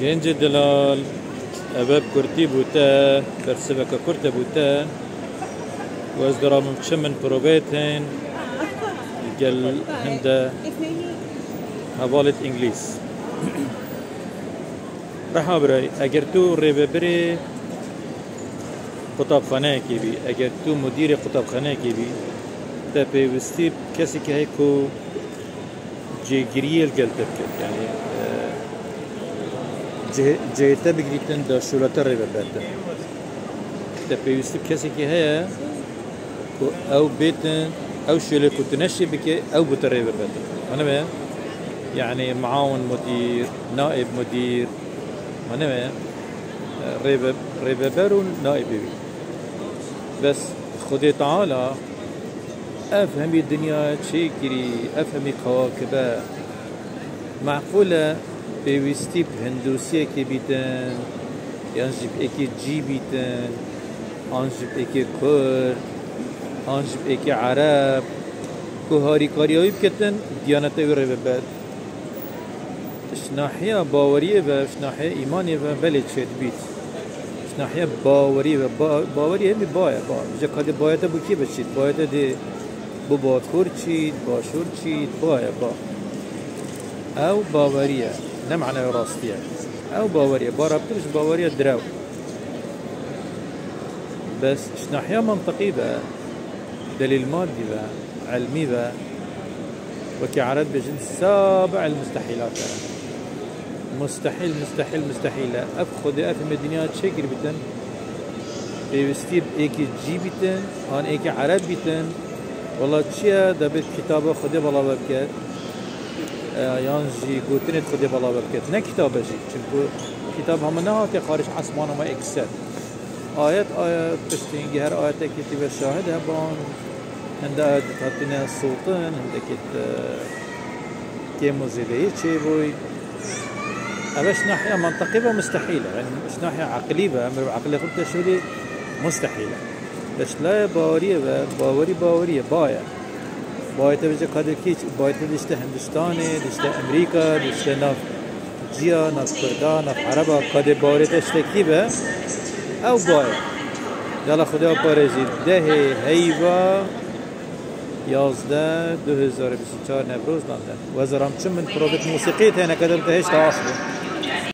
گنج دلال أباب کرتی بوده برسبک کرده بوده و از درام چه من پروبیتن گل هنده حوالت انگلیس رحا برای اگر تو ریبه بری قطابخانه کی بی اگر تو مدیر قطابخانه کی بی تا پیوستی کسی که هیکو جيجريل قلت بكت يعني جيتا دا بيوستي بكسي كي هيا أو بيتن أو شولي كنت نشي بكي أو بوتا ريبا باتا أنا بيه يعني معاون مدير نائب مدير أنا بيه ريبا ريبا بارون نائب بي بس خدي تعالى افهمي الدنيا تشيكري افهمي كواكبا معقولة پێویستی هندوسیەکی بیتن یان ژبێکی جی بیتن آن ژبێکی کورد آن ژبێکی عرب. کو هاریکاریایی بکەن دیانەتە وێ ببێت شناحیە باوەریە بە شناحیە ئیمانی بە بەلێ چێت بیت. شناحیە باوەری بە باوەری هەمی باە با. جە کاتی باەتە کی بچیت؟ باەتە دێ بۆ باتۆر چیت باشور چیت باە با. ئەو باوەریە. نه معنی راستیه أو باوریه با ربطش باوریه درو بس شناحية منطقي بقى دليل مادي بقى علمي بقى. وكي عرض بجن سابع المستحيلات. مستحيل مستحيل مستحيل. اف خود أف مدنيات شكل بتن بيوستي إيكي جي بتن هان إيكي عرب بتن والله چیه دبیت کتاب خودی بالا بکرد یان جی گوتنت خودی بالا بکرد نه کتاب جی چونکو کتاب هم نه هاتی خارج آسمان و اکسر. آیت آیت پشتینگی هر آیت کتی به شاهد هبان هنده آیت تاتینه سلطان هنده کت که مزیده چه بوی. اوش ناحية منطقية ومستحيلة يعني مش ناحية عقلية أمر عقلية قلت شو مستحيلة بس لا باورية باوري باورية بايا با توجه قدر که با توجه دشت هندوستان دشت امریکا دشت ناف جیا ناف کردان ناف عربا قدر بارت اشتکی به او باید جل خدا پارزی ده هیوا یازده دو هزار بسیچار نبروز نامده وزرام چون من پروبت موسیقی تینه کدر تهشت آخر